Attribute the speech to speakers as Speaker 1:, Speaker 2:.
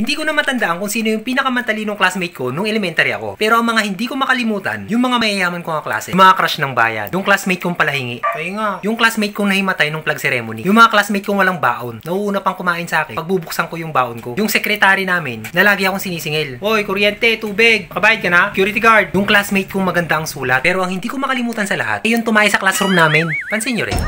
Speaker 1: Hindi ko na matandaan kung sino yung pinakamatalinong classmate ko nung elementary ako. Pero ang mga hindi ko makalimutan, yung mga mayayaman kong klase, yung mga crush ng bayan, yung classmate kong palahingi. Kaya nga, yung classmate kong nahimatay nung flag ceremony, yung mga classmate kong walang baon, nauuna pang kumain sa akin, pagbubuksan ko yung baon ko. Yung secretary namin, na lagi akong sinisingil. Hoy, kuryente, tubig, kabayad ka na, security guard. Yung classmate kong maganda ang sulat, pero ang hindi ko makalimutan sa lahat, ay yung tumayo sa classroom namin. Pansin nyo rin.